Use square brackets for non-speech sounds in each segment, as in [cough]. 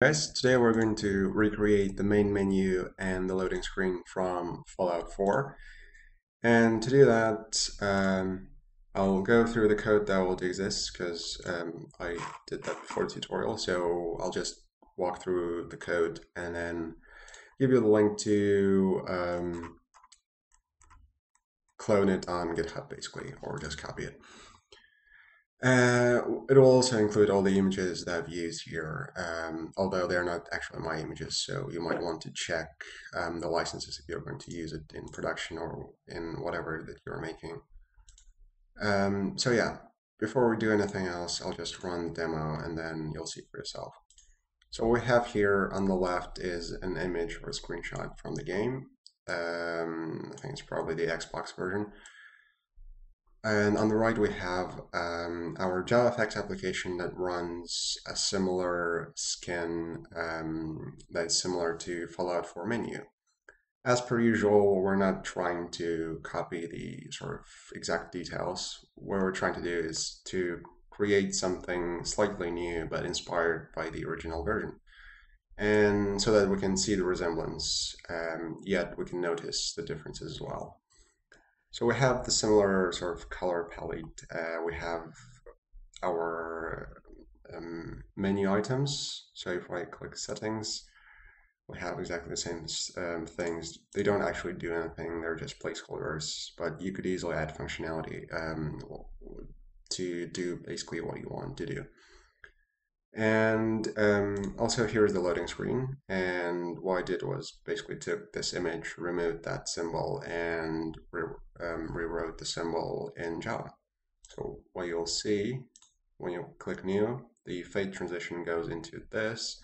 Guys, today we're going to recreate the main menu and the loading screen from Fallout 4. And to do that, um, I'll go through the code that already exists because um, I did that before the tutorial. So I'll just walk through the code and then give you the link to um, clone it on GitHub basically, or just copy it. Uh, it will also include all the images that I've used here, um, although they're not actually my images, so you might want to check um, the licenses if you're going to use it in production or in whatever that you're making. Um, so yeah, before we do anything else, I'll just run the demo and then you'll see for yourself. So what we have here on the left is an image or a screenshot from the game. Um, I think it's probably the Xbox version. And on the right, we have um, our JavaFX application that runs a similar skin um, that's similar to Fallout 4 menu. As per usual, we're not trying to copy the sort of exact details. What we're trying to do is to create something slightly new but inspired by the original version. And so that we can see the resemblance, um, yet we can notice the differences as well. So we have the similar sort of color palette. Uh, we have our um, menu items. So if I click settings, we have exactly the same um, things. They don't actually do anything. They're just placeholders, but you could easily add functionality um, to do basically what you want to do. And um, also here's the loading screen. And what I did was basically took this image, removed that symbol, and re um, rewrote the symbol in Java. So what you'll see when you click new, the fade transition goes into this,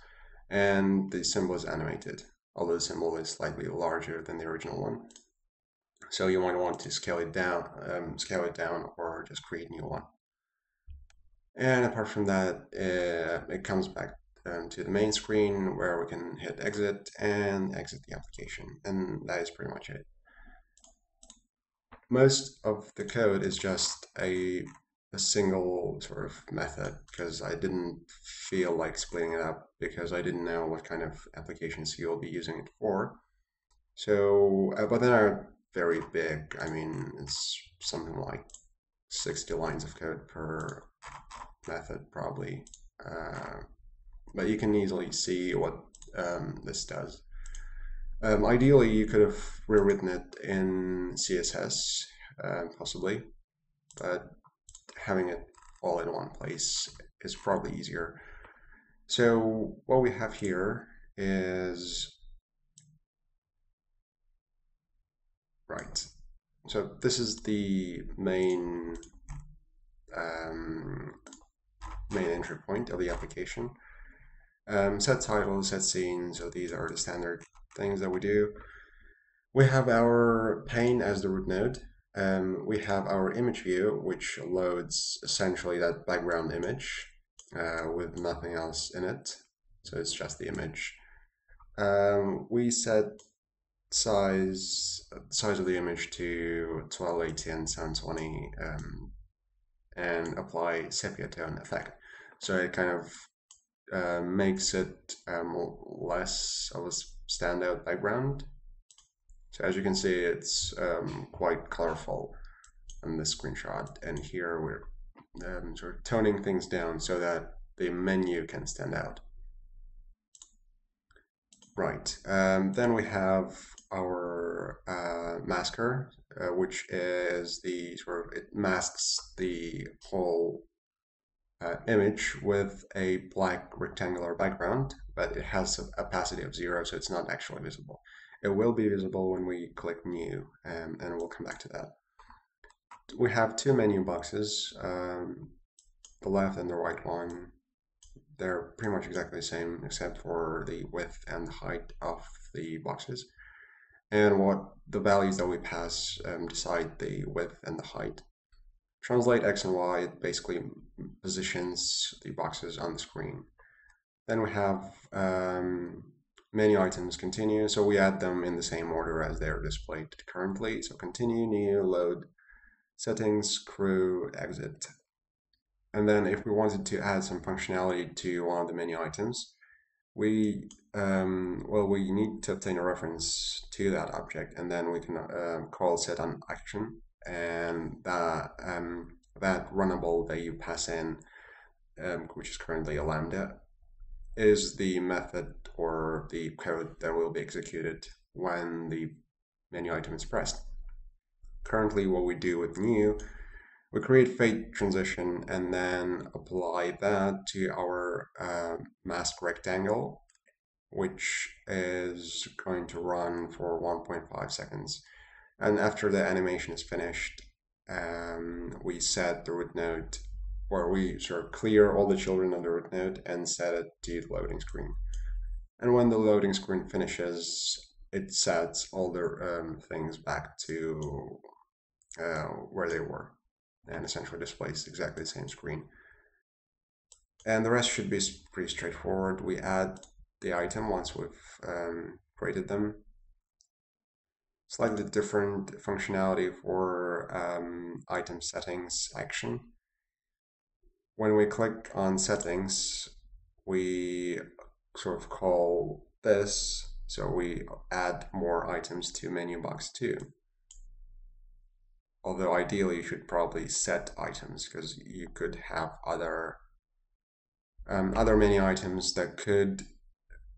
and the symbol is animated, although the symbol is slightly larger than the original one. So you might want to scale it down, um, scale it down, or just create a new one. And apart from that, uh, it comes back um, to the main screen where we can hit exit and exit the application. And that is pretty much it. Most of the code is just a, a single sort of method because I didn't feel like splitting it up because I didn't know what kind of applications you'll be using it for. So, uh, but they are very big. I mean, it's something like 60 lines of code per method probably. Uh, but you can easily see what um, this does. Um, ideally, you could have rewritten it in CSS, uh, possibly, but having it all in one place is probably easier. So what we have here is, right, so this is the main um, main entry point of the application. Um, set title, set scene, so these are the standard things that we do. We have our pane as the root node. Um, we have our image view, which loads essentially that background image uh, with nothing else in it. So it's just the image. Um, we set size size of the image to 1280 and 720 um, and apply sepia tone effect. So it kind of uh, makes it um, less of a standout background. So as you can see, it's um, quite colorful in this screenshot. And here we're um, sort of toning things down so that the menu can stand out. Right, um, then we have our uh, masker, uh, which is the sort of, it masks the whole uh, image with a black rectangular background, but it has a opacity of zero, so it's not actually visible. It will be visible when we click new, um, and we'll come back to that. We have two menu boxes, um, the left and the right one. They're pretty much exactly the same, except for the width and the height of the boxes. And what the values that we pass um, decide the width and the height translate X and Y basically positions the boxes on the screen. Then we have um, menu items continue, so we add them in the same order as they're displayed currently. So continue, new, load, settings, crew, exit. And then if we wanted to add some functionality to one of the menu items, we um, well we need to obtain a reference to that object and then we can uh, call set on action and that um, that runnable that you pass in um, which is currently a lambda is the method or the code that will be executed when the menu item is pressed currently what we do with new we create fade transition and then apply that to our uh, mask rectangle, which is going to run for 1.5 seconds. And after the animation is finished, um, we set the root node, or we sort of clear all the children on the root node and set it to the loading screen. And when the loading screen finishes, it sets all the um, things back to uh, where they were and essentially displays exactly the same screen. And the rest should be pretty straightforward. We add the item once we've um, created them. Slightly different functionality for um, item settings action. When we click on settings, we sort of call this, so we add more items to menu box 2 although ideally you should probably set items because you could have other um, other menu items that could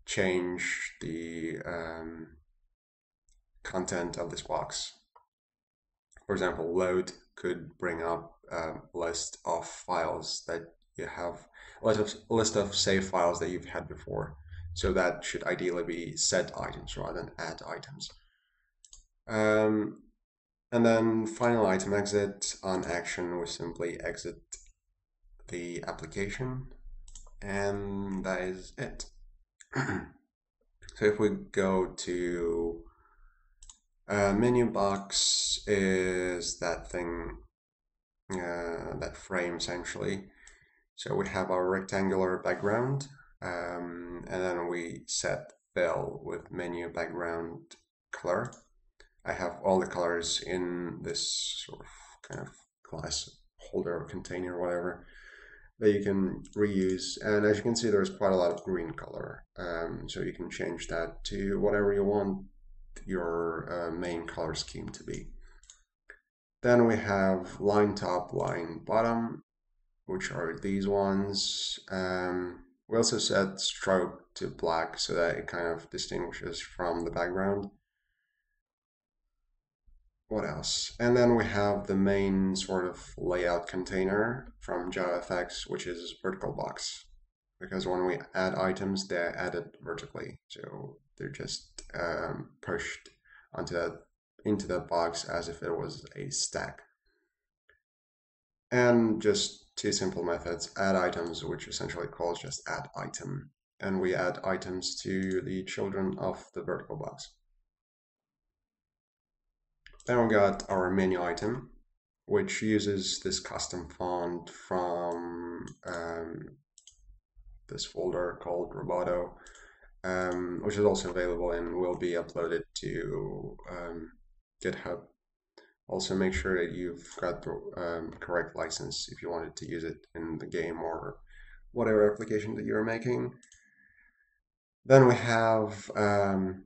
change the um, content of this box. For example, load could bring up a list of files that you have, a list of, list of save files that you've had before. So that should ideally be set items rather than add items. Um, and then final item exit on action, we simply exit the application and that is it. [clears throat] so if we go to uh, menu box is that thing, uh, that frame essentially. So we have our rectangular background um, and then we set fill with menu background color. I have all the colors in this sort of kind of glass holder or container or whatever that you can reuse. And as you can see, there's quite a lot of green color. Um, so you can change that to whatever you want your uh, main color scheme to be. Then we have line top, line bottom, which are these ones. Um, we also set stroke to black so that it kind of distinguishes from the background what else? And then we have the main sort of layout container from JavaFX, which is vertical box. Because when we add items, they're added vertically. So they're just um, pushed onto that into that box as if it was a stack. And just two simple methods, add items, which essentially calls just add item. And we add items to the children of the vertical box. Then we got our menu item, which uses this custom font from um, this folder called Roboto, um, which is also available and will be uploaded to um, GitHub. Also make sure that you've got the um, correct license if you wanted to use it in the game or whatever application that you're making. Then we have, um,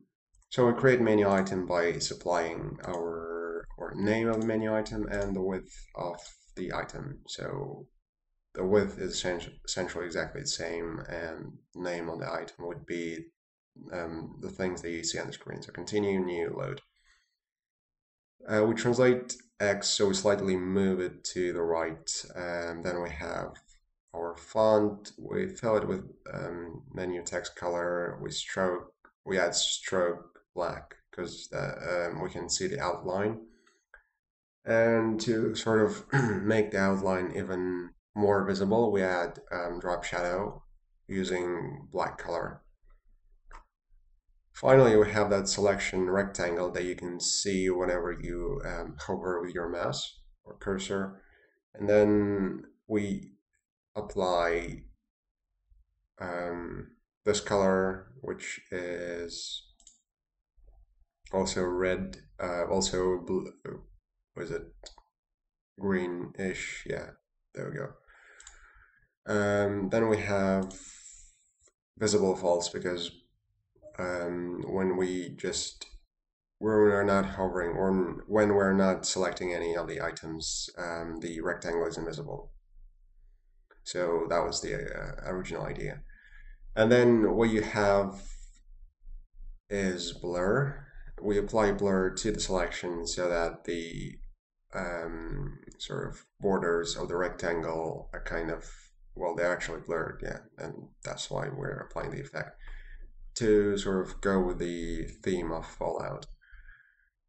so we create menu item by supplying our or name of the menu item and the width of the item. So the width is essentially exactly the same and name on the item would be um, the things that you see on the screen. So continue, new, load. Uh, we translate X, so we slightly move it to the right. And then we have our font. We fill it with um, menu text color. We stroke. We add stroke black because um, we can see the outline and to sort of [clears throat] make the outline even more visible, we add um, drop shadow using black color. Finally, we have that selection rectangle that you can see whenever you um, hover with your mouse or cursor. And then we apply um, this color, which is also red, uh, also blue, was it greenish? Yeah, there we go. Um, then we have visible false because um, when we just when we're not hovering or when we're not selecting any of the items, um, the rectangle is invisible. So that was the uh, original idea. And then what you have is blur. We apply blur to the selection so that the um, sort of borders of the rectangle are kind of, well, they're actually blurred, yeah, and that's why we're applying the effect to sort of go with the theme of Fallout.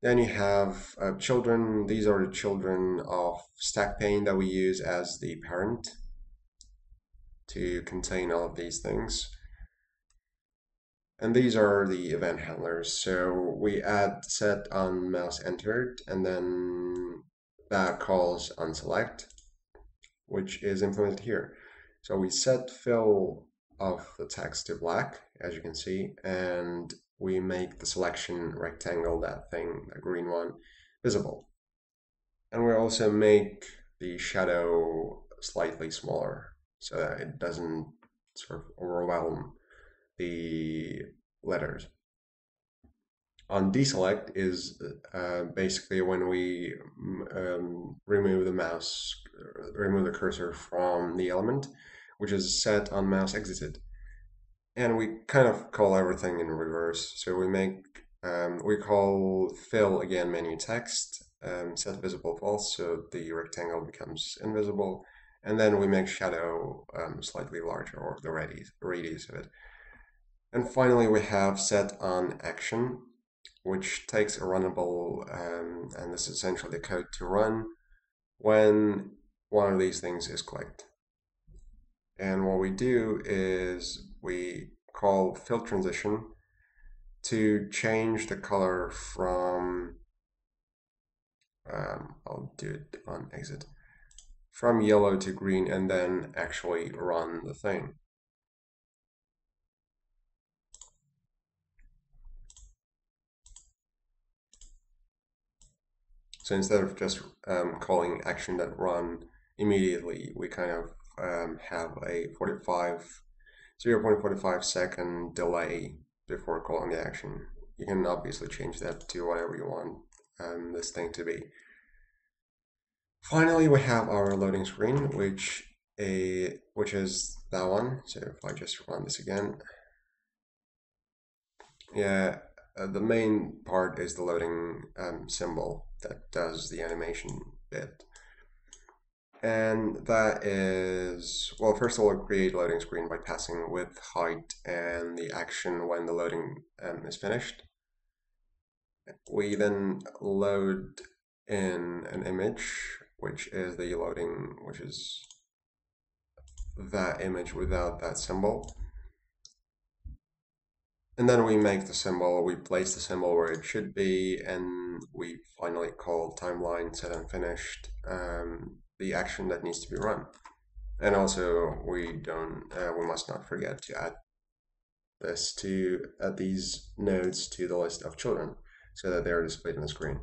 Then you have uh, children. These are the children of stack pane that we use as the parent to contain all of these things. And these are the event handlers. So we add set on mouse entered, and then that calls on select, which is implemented here. So we set fill of the text to black, as you can see, and we make the selection rectangle, that thing, the green one, visible. And we also make the shadow slightly smaller so that it doesn't sort of overwhelm the letters. On deselect is uh, basically when we um, remove the mouse, remove the cursor from the element, which is set on mouse exited and we kind of call everything in reverse. So we make um, we call fill again menu text um, set visible false, so the rectangle becomes invisible, and then we make shadow um, slightly larger or the radius radius of it. And finally, we have set on action, which takes a runnable, um, and this is essentially the code to run when one of these things is clicked. And what we do is we call fill transition to change the color from, um, I'll do it on exit, from yellow to green and then actually run the thing. So instead of just um, calling action.run immediately, we kind of um, have a 45 0.45 second delay before calling the action. You can obviously change that to whatever you want um, this thing to be. Finally, we have our loading screen, which a which is that one. So if I just run this again, yeah, uh, the main part is the loading um, symbol that does the animation bit. And that is, well, first of all, create loading screen by passing width, height, and the action when the loading um, is finished. We then load in an image, which is the loading, which is that image without that symbol. And then we make the symbol, we place the symbol where it should be, and we finally call timeline set on finished. Um, the action that needs to be run. And also, we don't, uh, we must not forget to add this to add these nodes to the list of children so that they are displayed on the screen.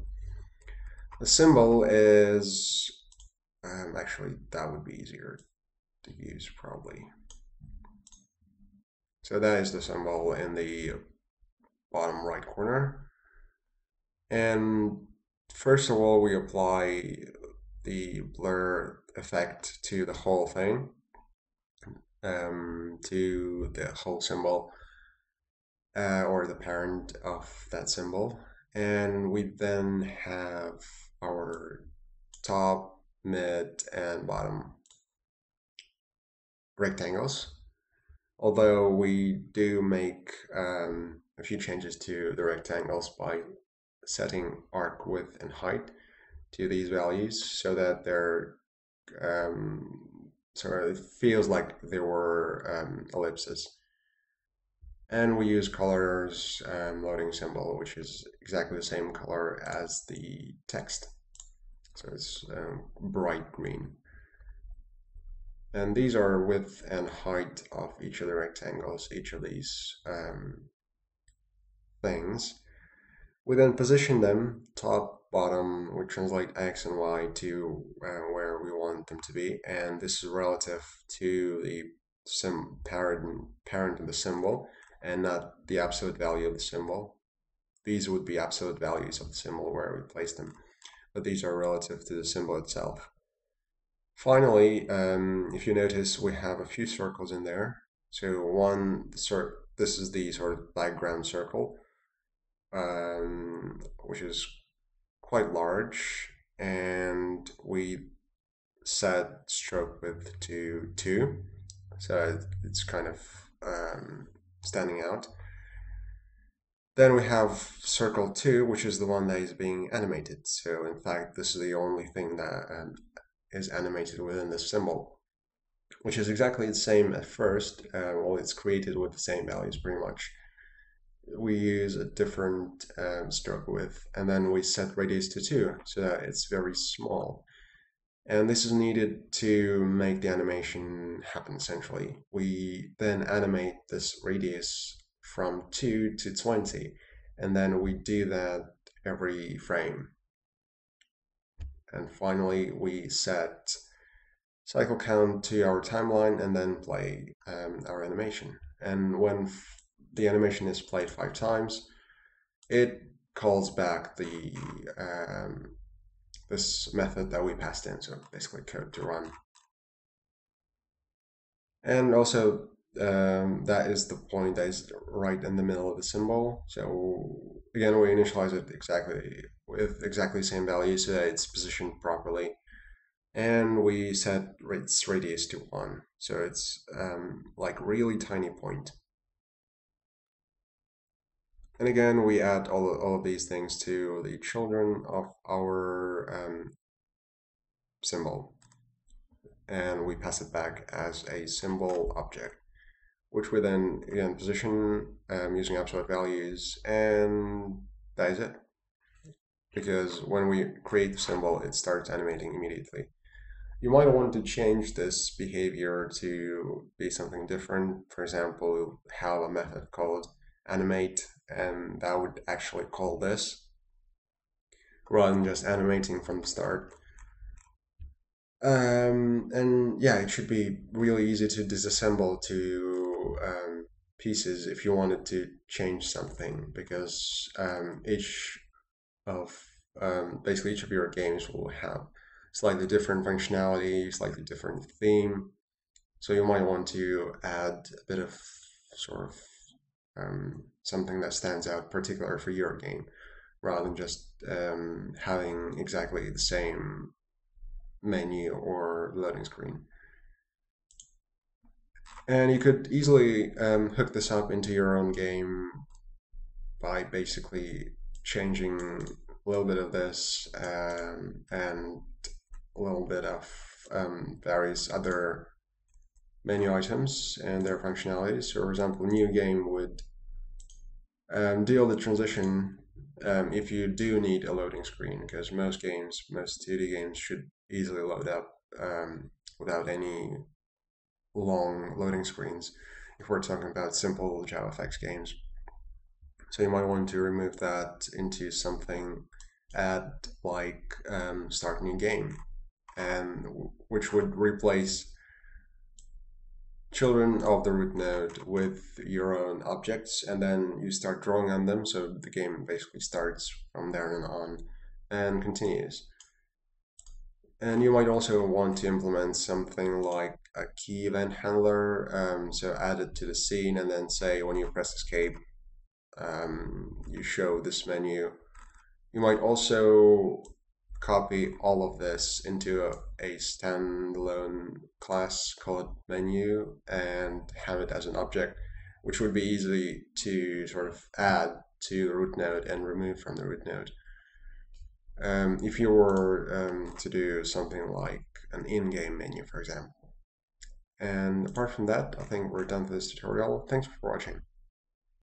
The symbol is um, actually that would be easier to use probably. So that is the symbol in the bottom right corner. And first of all, we apply the blur effect to the whole thing, um, to the whole symbol uh, or the parent of that symbol. And we then have our top, mid, and bottom rectangles. Although we do make um, a few changes to the rectangles by setting arc width and height to these values so that they're um, so it feels like they were um, ellipses. And we use colors um, loading symbol, which is exactly the same color as the text. So it's um, bright green. And these are width and height of each of the rectangles, each of these um, things. We then position them top bottom, we translate x and y to uh, where we want them to be, and this is relative to the sim parent parent of the symbol and not the absolute value of the symbol. These would be absolute values of the symbol where we place them, but these are relative to the symbol itself. Finally, um, if you notice, we have a few circles in there. So one, this is the sort of background circle, um, which is quite large, and we set stroke width to 2, so it's kind of um, standing out. Then we have circle 2, which is the one that is being animated. So in fact, this is the only thing that um, is animated within this symbol, which is exactly the same at first. Uh, well, it's created with the same values pretty much. We use a different um, stroke width, and then we set radius to 2, so that it's very small. And this is needed to make the animation happen essentially. We then animate this radius from 2 to 20, and then we do that every frame. And finally, we set cycle count to our timeline and then play um, our animation. And when the animation is played five times, it calls back the um, this method that we passed in, so basically code to run. And also um, that is the point that is right in the middle of the symbol. So again, we initialize it exactly with exactly the same value so that it's positioned properly. And we set its radius to 1. So it's um, like really tiny point. And again, we add all, all of these things to the children of our um, symbol. And we pass it back as a symbol object, which we then again position um, using absolute values, and that is it. Because when we create the symbol, it starts animating immediately. You might want to change this behavior to be something different. For example, have a method called animate and that would actually call this rather than just animating from the start. Um, and yeah, it should be really easy to disassemble to um, pieces if you wanted to change something because um, each of um, basically each of your games will have slightly different functionality, slightly different theme. So you might want to add a bit of sort of um, something that stands out particular for your game rather than just um, having exactly the same menu or loading screen. And you could easily um, hook this up into your own game by basically changing a little bit of this um, and a little bit of um, various other menu items and their functionalities. For example, new game would um, deal the transition um, if you do need a loading screen, because most games, most 2D games should easily load up um, without any long loading screens if we're talking about simple JavaFX games. So you might want to remove that into something add like um, start new game and which would replace children of the root node with your own objects and then you start drawing on them so the game basically starts from there and on and continues. And you might also want to implement something like a key event handler, um, so add it to the scene and then say when you press escape, um, you show this menu. You might also copy all of this into a, a standalone class called menu and have it as an object, which would be easy to sort of add to the root node and remove from the root node. Um, if you were um, to do something like an in-game menu, for example. And apart from that, I think we're done for this tutorial. Thanks for watching.